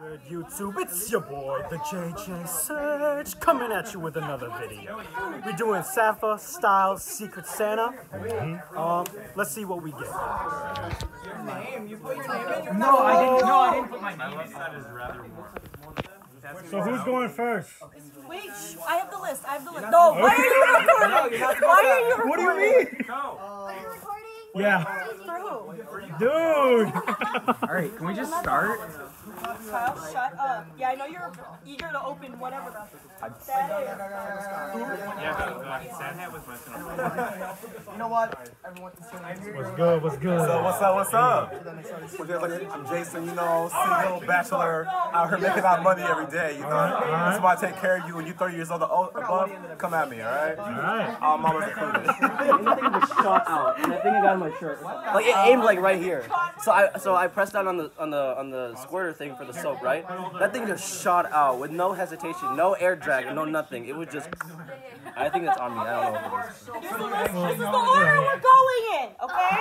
Good YouTube, it's your boy, the JJ Serg, coming at you with another video. We're doing SAFA style Secret Santa. Um, let's see what we get. Your name? You put your name? No, I didn't. No, I didn't put my name in. So who's going first? Wait, I have the list. I have the list. No, why are you recording? Why are you recording? What do you mean? Are you recording? Yeah. For who? Dude! All right, can we just start? Kyle, shut up. Yeah, I know you're eager to open whatever the that is. You know what? Everyone, What's good, what's good? So what's up? What's up? I'm Jason. You know, single bachelor out here making out money every day. You know, that's why I take care of you. When you're 30 years old or above, come at me. All right? Alright. All mamas included. Anything was shot out, and I think I got in my shirt. Like it aimed like right here. So I so I pressed down on the on the on the squirter thing for the soap, right? That thing just shot out with no hesitation, no air drag, no nothing. It was just. I think it's on me. I don't know what it is. This is the list. This is the order we're going in, okay?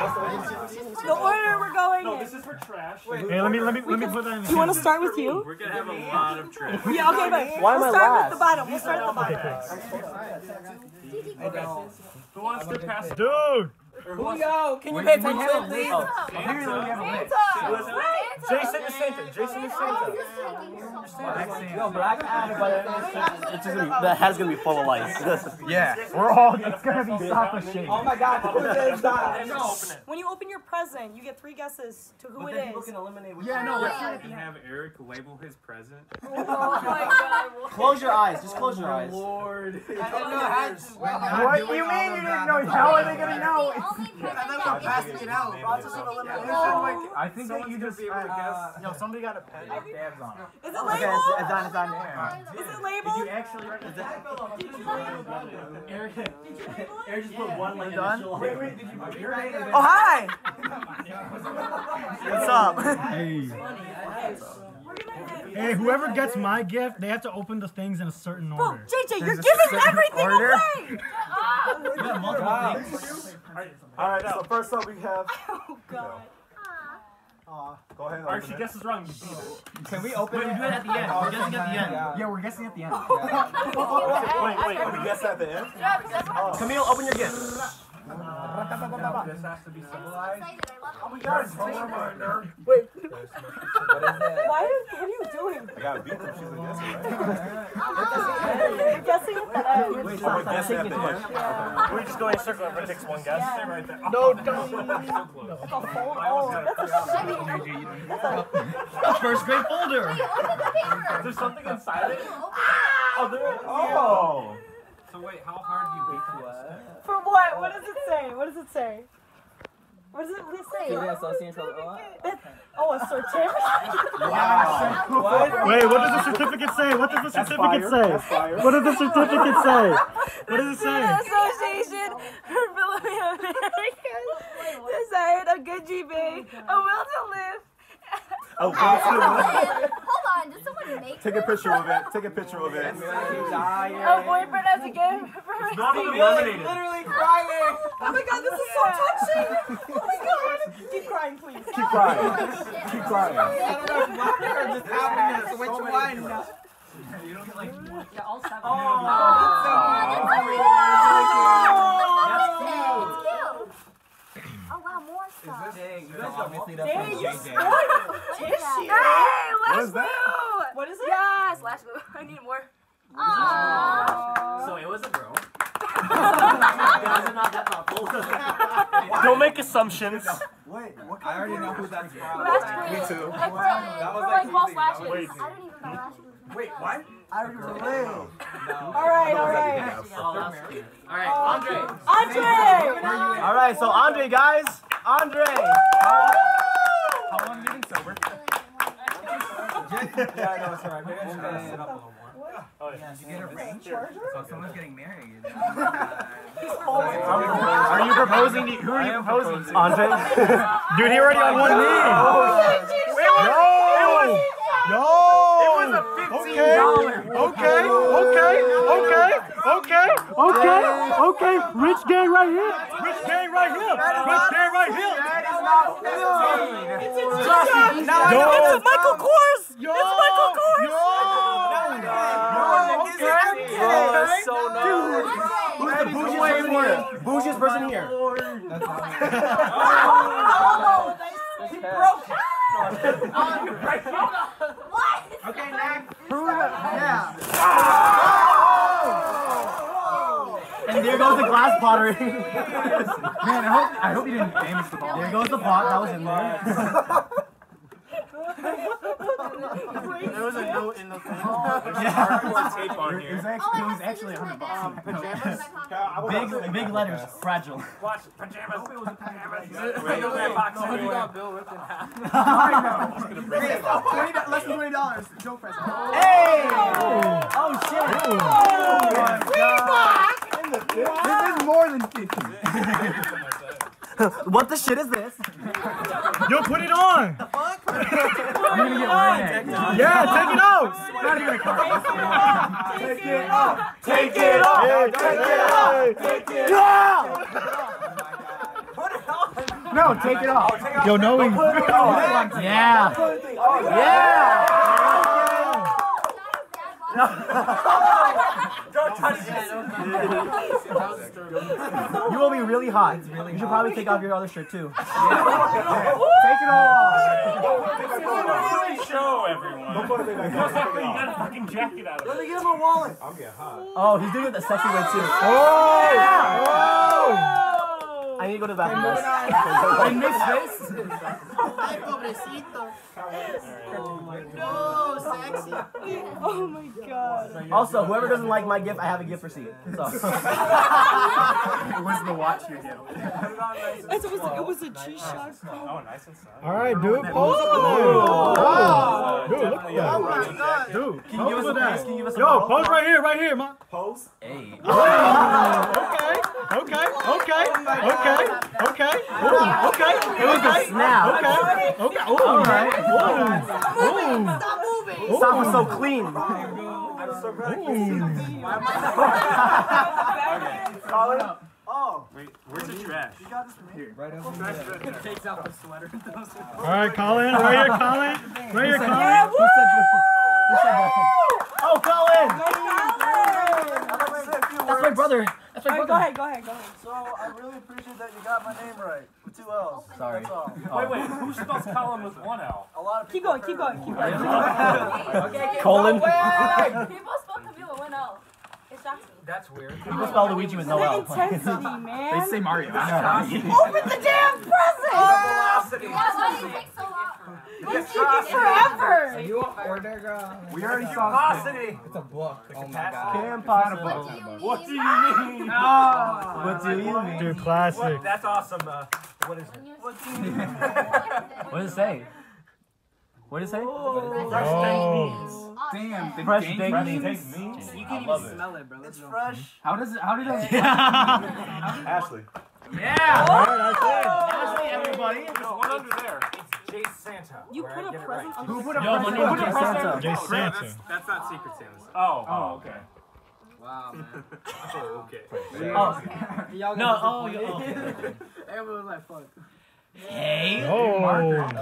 The order we're going in. No, this is for trash. Hey, let me let me let me put that in the You want to start with you? We're gonna have a lot of trips. Yeah, okay, but Why am we'll start with the bottom. We'll start at the bottom. Who wants to pass? Dude! Julio, can you pay attention, please? Jason is Santa. Jason is Santa. Yo, black hat, but it's just gonna be, the hat's gonna be full of lights. Yeah. We're all, it's gonna be Sapa shade. oh my god, who is that? When you open your present, you get three guesses to who it is. eliminate. Yeah, no, let's do it. And have Eric label his present. Oh close your eyes. Just close your oh eyes. Lord. What do you mean you didn't know? How are they gonna know? I think that you just. Uh, Yo, somebody got a pen. dabs on. Is it labeled? It's on. It's on. Is it labeled? Actually, Eric, Eric just put one lane done? on. Oh hi. What's up? Hey. Hey, whoever gets my gift, they have to open the things in a certain Bro, order. JJ, you're giving everything order? away! All right. So first up, we have. Oh, God. Go ahead. Alright, Open she it. guesses wrong. You beat it. Can we open it? do it at the end. We're guessing at the end. Yeah, we're guessing at the end. Wait, wait. We guess at the end. Camille, open your gift. This has to be civilized. Why are, what are you doing? I gotta beat them. She's a guesser, right? You're guessing at the end. So we guess at the end. We're just going in a circle. Everyone takes one guess. Yeah. Right there. No, don't. That's a fold. Oh, that's a shitty. First grade folder. Is there something inside it? Oh. there. Oh. So wait, how hard do you beat the For what? What does it say? What does it say? What does it really say? Oh, a certificate? Wait, what does the certificate say? What does the certificate say? What does the certificate say? What does it say? Association for Philippine Americans desired a good GPA, a will to live. Oh, Hold on, did someone make Take a picture of it. Take a picture of it. A boyfriend as a gift for her Not husband. eliminated. Literally crying. Oh my god, this is so touching! Oh my god! Keep crying, please. Keep crying. Keep crying. I don't know if or just happening. Which one? Oh wow, more stuff. You guys obviously Dang, you JJ. tissue! What is that? What is it? Yes, last move. I need more. Aww. So it was a girl. Guys are not that thoughtful. Don't make assumptions. Wait, what I already know who that's from. Last grade. Me too. Like, for, That was like like false easy. That lashes. I don't even know last week. Wait, what? I already know. Alright, alright. All right, Andre. Andre! All right, so Andre, guys, Andre. How long have you been sober? yeah, I know, it's alright. Maybe I just gotta sit up a little more. Oh, Did you get a ring? So someone's getting married. Are you proposing? To, who are you proposing to? Andre? Dude, he already on one knee. Yo! Yo! It was a okay. Okay, okay, okay, Okay, okay, okay. Rich gang right here. Rich gang right here. Rich gang right here. It's a Michael Kors. Yo. It's Michael Kors. Yo. Yo. Okay. Yo, that's so nice. Dude. Who's the bougiest person here? Bougiest person here. He broke it. What? Okay, next. Yeah. Ah! And there goes the glass pottery. Man, I hope I hope you didn't damage the ball. There goes the pot that was in there. There was a note in the thing. Yeah. tape on It was here. actually, it was actually a hundred bucks. Oh, big, big letters, fragile. Watch pajamas. pajamas. Wait, no, that box anywhere. Bill ripped in half. I know. Less than twenty dollars. Joke present. Hey! Oh shit! This is more than fifty. what the shit is this? Yo, put it on. You're gonna get ran. Yeah, take it out. Not even a card. Take it off. Take it off. Take it off. No, take it off. Yo, knowing. Yeah. Yeah. You will be really hot. You should probably take off your other shirt too. Take it all off. Really show everyone. Most likely you got a fucking jacket out of it. get him a wallet. I'm getting hot. Oh, he's doing it the sexy way too. Oh. I need to go to the bathroom. I miss this face. Oh my god. Also, whoever doesn't like my gift, I have a gift receipt. So. It was the watch you gave. It was, it was a G-Shock. Oh, nice and soft. All right, dude. Pose up in. Wow. Dude, look at that. Dude, oh Can you give us a pose? Can you give us a Yo, bottle? pose right here, right here, man. Pose. Hey. Oh, okay, okay, okay, okay, okay, Ooh, okay. It was a snap. Okay, okay. Ooh, All right. Ooh, ooh, Stop moving. Stop was so clean. Oh ooh. Colin. Oh. oh. Wait, where's the trash? Here. Right here. Takes out the sweater. All right, Colin. Right here, Colin. Right here, Colin. Oh, Colin! Colin! That's my brother. That's my Alright, go ahead, go ahead, go ahead. So I really appreciate that you got my name right with two L's. Oh, Sorry. That's all. Wait, wait, who spells Colin with one L? A lot of Keep people going, keep going, keep going. Okay. Colin. People spell Camila with one L. It's Jackson. That's weird. People spell Luigi with no The L. intensity, man. They say Mario. Open the damn present! Velocity. Yeah, why did it take so long? It's taking forever! You order, girl? We already saw Velocity. It's a book. Oh my god. Can't possible. What do you mean? What do you mean? Dude, classic. That's awesome. Uh, what is it? What does it say? What does it say? Oh. Damn, the Fresh dangerous- baked meats. You can even smell it, bro. It's fresh. How does it? How did it? Ashley. Yeah. All right, that's it. Ashley, everybody. There's one under there. It's Jay Santa. You put a present right. on Who the put a Yo, present? name put a Jay? Santa. Jay That's, Santa. that's not Secret Santa's. Oh, oh, oh, okay. Wow, man. Oh, okay. Oh, Y'all no. Oh, yo. oh. Everyone was like, fuck. Hey. Oh.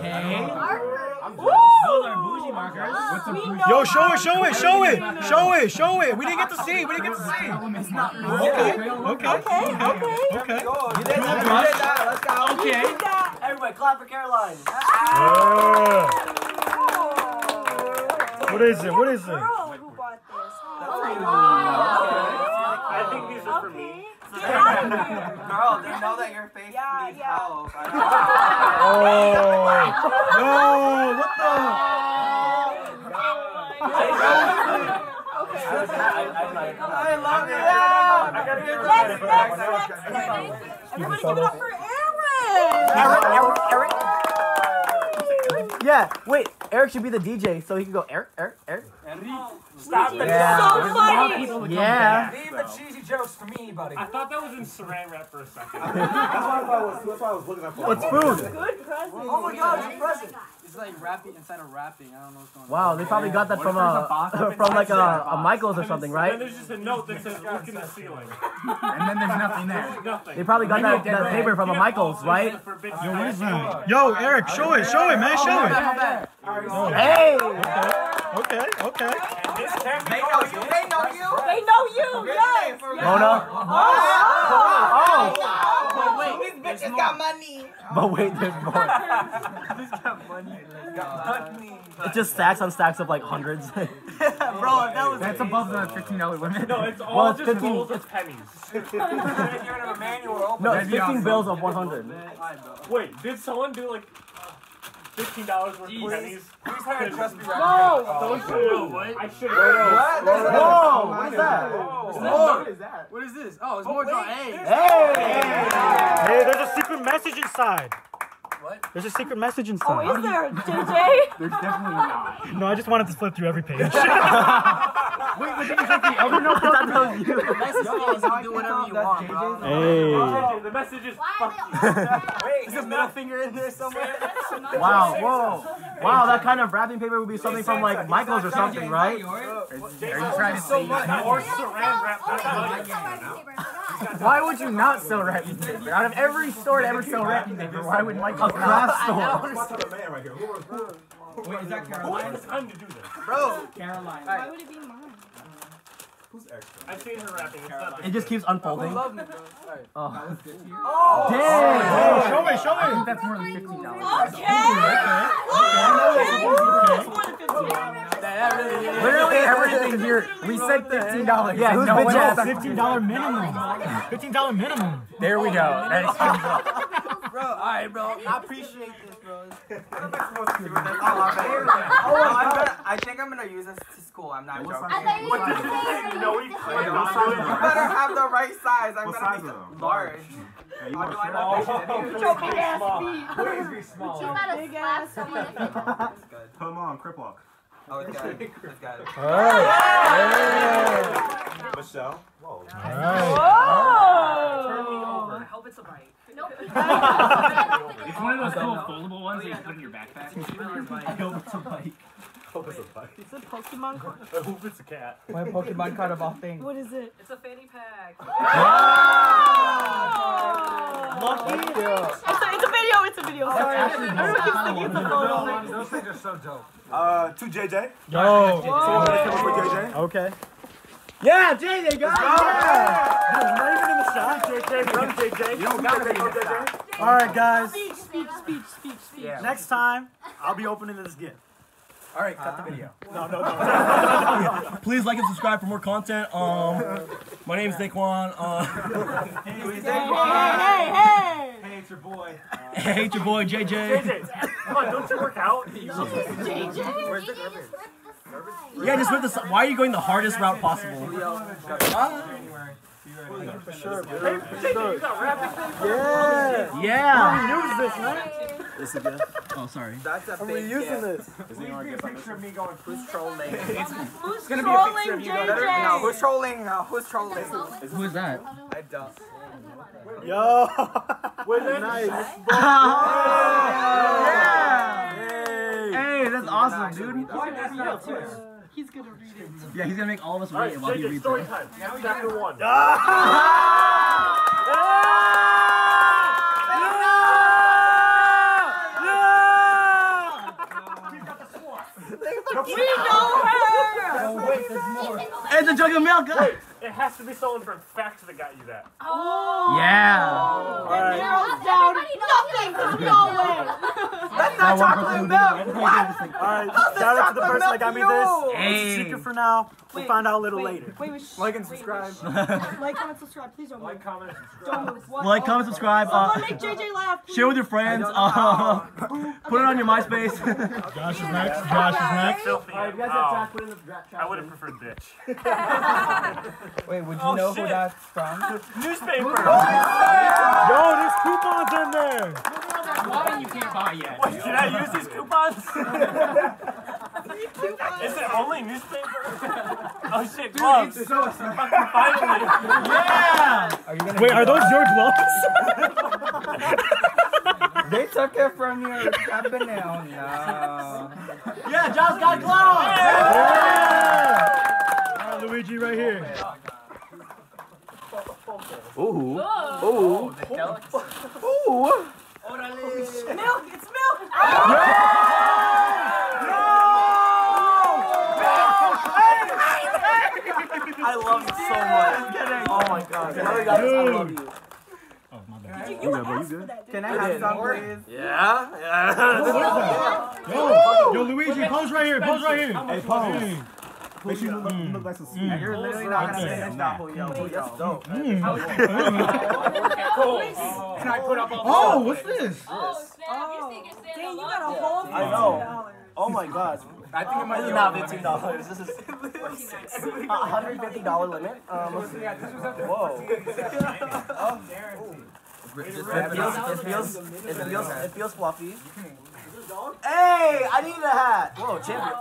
Hey. Marker. Those are bougie markers. What's a bougie? Yo, show it, show it, show it, show it, show it. We didn't get to see. We didn't get to see. Okay, okay, okay, okay. You did that. Let's go. Okay. Everybody, clap for Caroline. Yeah. What is it? What is it? Girl who bought this. Oh my god. I think these are for me. Get out of here. Girl, they know that your face Yeah, needs yeah. help. Oh. No. What the? I love I gotta get Next, rid next, of next, next. Everybody give it up for Aaron! Eric, Eric, Eric. Yeah, wait. Eric should be the DJ, so he can go Eric, Eric, Eric, Eric. Stop the So funny! Yeah. Leave the cheesy jokes for me, buddy. I thought that was in saran wrap for a second. That's why I was. That's why I was looking at. It's food. Good present. Oh my God, it's a present. It's like wrapping inside of wrapping. I don't know what's going on. Wow, they probably got that from a uh, a from like a, a Michaels or something, right? And right? there's just a note that says look in the ceiling. And then there's nothing there. Nothing. They probably got that, that paper from a Michaels, oh, right? Yo, what is that? Yo, Eric, show it, show it, man, oh, show it. Hey! Okay, okay. This They know you. They know you. They know you, yes! Mona? Oh! Oh! just got money. But wait, there's more. Just got money. Got money. It just stacks on stacks of like hundreds. Bro, that was That's above the fifteen dollar limit. No, it's all Well, it's just 15 rolls of pennies. you're a manual, no, it's 15 awesome. bills of 100. Wait, did someone do like fifteen dollars worth of pennies? Please hire a trust me No! Those oh, two, I should have. What? Whoa, what is that? What is that? What is this? Oh, it's more draw. Hey. Hey! Hey, there's a secret message inside. What? There's a secret message inside. Oh, inside. is there? JJ? There's definitely not. No, I just wanted to flip through every page. Wait, but did you check the other note? That was you. do whatever you want, bro. hey. Oh, the message is Why fuck are they all Wait, is a middle finger in there somewhere? Wow, whoa. Wow, that kind of wrapping paper would be something from like Michael's or something, right? Are you trying to say? or saran wrap. Why would you not sell wrapping paper? Out of every store to ever sell wrapping paper, why would Michael A craft store. Wait, is that Who Caroline? has the time to do this? Bro, Caroline. Why would it be mine? I've seen her rapping. It's not It just keeps unfolding. love me, bro. Oh. Oh, Damn! Show me, show I me. think that's more than fifteen dollars. Okay! Okay! It's more than 15. that really is. Literally everything here. We said fifteen dollars. Yeah, who's no bitch one ass? else- Fifteen dollar minimum. Fifteen dollar minimum. There we go. That is Bro, alright, bro. I appreciate this, bro. Oh, I'm gonna, I think I'm gonna use this to school. I'm not joking. What did you say? You know he claimed You better have the right size. I'm What gonna size be are them? large. How do I not mention it? Oh, Choking ass feet. She's got a Big slap ass feet. It's good. Put them on, crip walk. Oh, it's good. It's good. Michelle. Whoa. Oh! Hope it's a bite. Nope. It's one of those cool foldable ones that you put in your backpack. It's a Pokemon card. I hope it's a cat. My Pokemon card of all things. What is it? It's a fanny pack. Lucky. It's a, it's a video. It's a video. Sorry. Everyone keeps thinking it's a photo. Those things are so dope. Uh, to JJ. Yo. For JJ. Okay. Yeah, JJ, guys! Not even in the shot. JJ, run JJ. You don't gotta be in the shot. All right, guys. Speech, speech, speech, speech, speech. Next time, I'll be opening this gift. All right, cut the video. No, no, no. Please like and subscribe for more content. Um, my name's Daquan. Uh, Hey, hey, hey! Hey, hey, it's your boy. I hate your boy JJ. JJ, come on, don't you work out? JJ, Where's the garbage? Yeah, just with the. Why are you going the hardest route possible? JJ, you got rapping? Yeah. Use this, man. Oh, sorry. That's a I'm big reusing gift. this. Is he gonna get something? of me going, who's trolling? Who's gonna be a picture trolling of you going, no, JJ? who's trolling? Uh, who's trolling? Who is that? I don't. Yo. Wait, then. nice. Hey, that's awesome, dude. He's gonna read it. Yeah, he's gonna make all of us All right, read it while he JJ, reads story it. time. Chapter one. We know her! Hey, it's a jug of milk. It has to be someone from Facts that got you that. Oh! Yeah. And narrows down nothing from Norway. That's not chocolate milk. All right. Shout out to the person that got me this. It's a secret for now. We'll Wait, find out a little wait, later. Wait, wait, shh. Like and subscribe. Like, comment, subscribe. Please don't move. Like, comment, subscribe. Don't move. What? Like, comment, subscribe. Someone Uh, make JJ laugh. Please. share with your friends. Uh, put it on your MySpace. Josh is next. Josh is next. Alright, you guys Oh, have trash, put it in the tra- I would have preferred bitch. Wait, would you Oh, know shit. who that's from? Newspaper. Yo, there's coupons in there. Why you can't buy yet? Wait, can I use these coupons? Is it only newspaper? oh shit, gloves. Fucking finally. Yeah. Are you gonna Wait, are those your gloves? They took it from your cabinet. Oh no. Yeah, Josh got gloves. Yeah. All right, Luigi right here. Ooh. Oh, the delicacy. Ooh. Milk. It's oh! milk. I love you so much. Oh my god. I love you. Oh, my bad. You, You you good. You asked for good? that. Can I have some, please? Yeah, yeah. Yo, yo, Luigi, pose right here. Pose right here. Hey, pose. Mm. Make sure you look, you look like some mm. sweet. Mm. You're literally not gonna finish that whole yo. That's dope. Mm. Can I put up all Oh, what's this? Oh, snap. You're thinking Santa Dang, you got a whole I know. $15. Oh my god. I think it might be is not fifteen dollars. This is hundred fifty dollar limit. Um, whoa. It feels, it feels, it feels, it feels fluffy. Hey, I need a hat. Whoa, champion.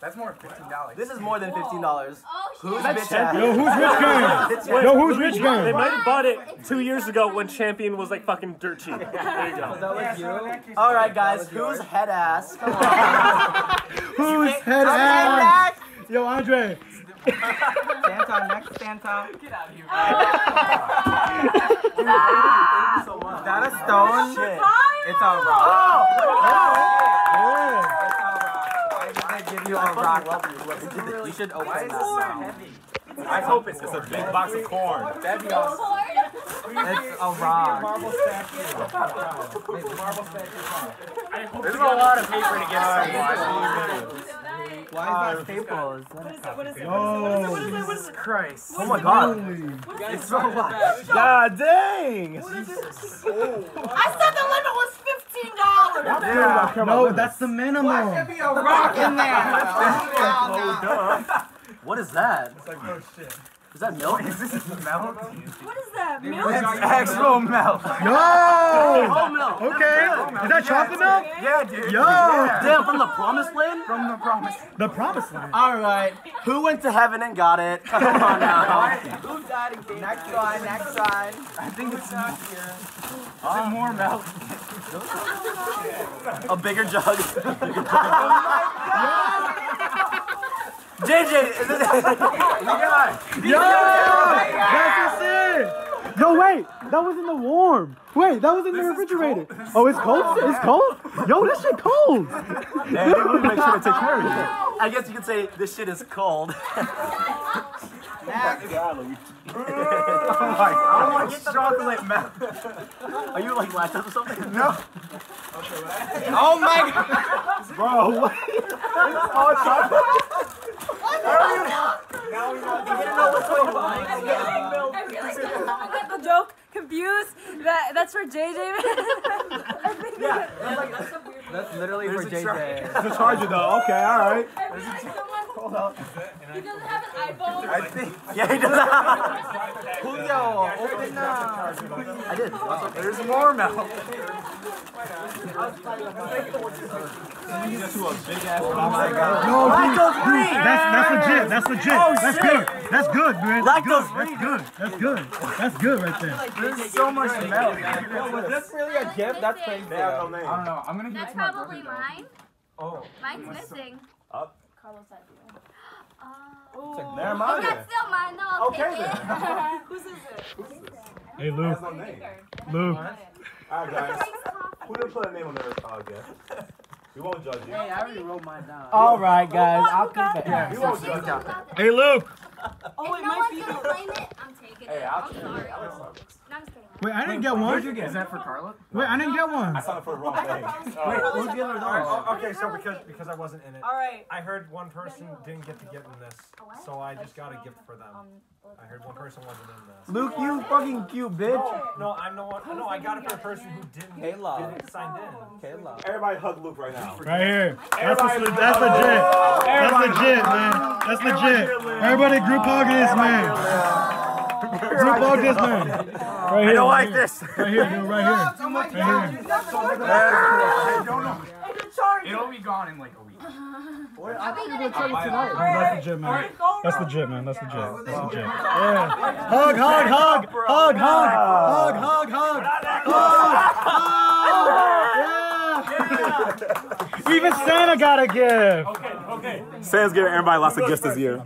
That's more than fifteen dollars. This is more than fifteen dollars. Oh, Who's shit. bitch hat? Yo, who's rich gang? Yo, who's rich They might have bought it two years ago when Champion was like fucking dirt cheap. There you go. that was you. All right, guys, who's head ass? Come on. Who's head ass? Yo, Andre. Santa, next Santa. Get out of here. Is that a stone? Shit. It's a rock. Yeah. Why did they give you a I fucking rock? love you, whoever did this. You should open that now. I hope it's, it's a big box of corn. That'd be awesome. It's a rock. There's a lot of paper to get Why is that staples? What is it? What is it? Yo. What is it? What is it? Oh, Christ. Oh my god. It's so much. God dang. I said the limit was fifteen dollars. Yeah. No, that's the minimum. be a rock in there. What is that? Oh, Is that milk? Is this milk? What is that? Milk? It's actual milk. Yo. Oh, milk. Okay. Is that chocolate milk? Yeah, dude. Yo. Damn, from the promised land? From the promise. The promised land. All right. Who went to heaven and got it? Come on now. Who died in case? Next one, next one. I think it's not here. Uh, more milk. A bigger jug. JJ, is it? Yo. That's it. Yo, wait. That was in the warm. Wait, that was in the refrigerator. Oh, it's cold? It's cold? Yo, this shit cold. And they really make sure to take care of you. I guess you could say this shit is cold. Oh my God, I want chocolate milk. Are you like lactose or something? No. Oh my god. Bro, what? Oh, I feel like someone got the joke confused. That that's for JJ. I think Yeah. That's literally for JJ. It's a charger though. Okay, all right. I feel like someone. He doesn't have an iPhone. I think. Yeah, he doesn't. Julio, open up. I did. There's more milk. No, dude, dude, that's that's legit. That's legit. that's good. That's good, man. That's good. That's good. That's good. That's good right there. There's so much milk. Was this really a gift? That's crazy. They have. I don't know. I'm gonna give it That's to my probably mine. Oh. Mine's missing. Up. Carlos had you. Oh. Never Oh, mind. that's still mine. No, I'll Okay, take it. Whose is it? Hey, Luke. no. Luke. All right, guys. Who didn't put a name on their uh, guest? We won't judge you. I already wrote mine down. All right, guys. I'll keep it. We won't judge you. Hey, Luke. Oh, if it no might one's be. gonna blame it, I'm taking Hey, it. I'll I'm take sorry. it. No, I'm just kidding. Wait, I didn't get one. Did you get? Is that for Carla? Wait, I didn't get one. I signed it for the wrong thing. Wait, who's the other Oh, okay, so because because I wasn't in it, All right. I heard one person didn't get to get in this, oh, so I just got a gift for them. I heard one person wasn't in this. Luke, you fucking cute bitch. No, I'm no one. No, I got it for the person who didn't Kayla. didn't signed in. Kayla. Everybody hug Luke right now. Right here. That's, what's le- that's legit. That's legit, man. That's legit. Everybody group hug this man. Group hug this man. Right here. I don't right like here. this. Right here, dude. Right here. Right here. It'll be gone in like a week. I'll be good at That's legit, man. That's legit, man. That's legit. That's legit. Yeah. Hug, hug, hug. Hug, hug. Hug, hug, hug. Hug. Yeah. Even Santa got a gift. Okay, okay. Sam's giving everybody lots of gifts this year.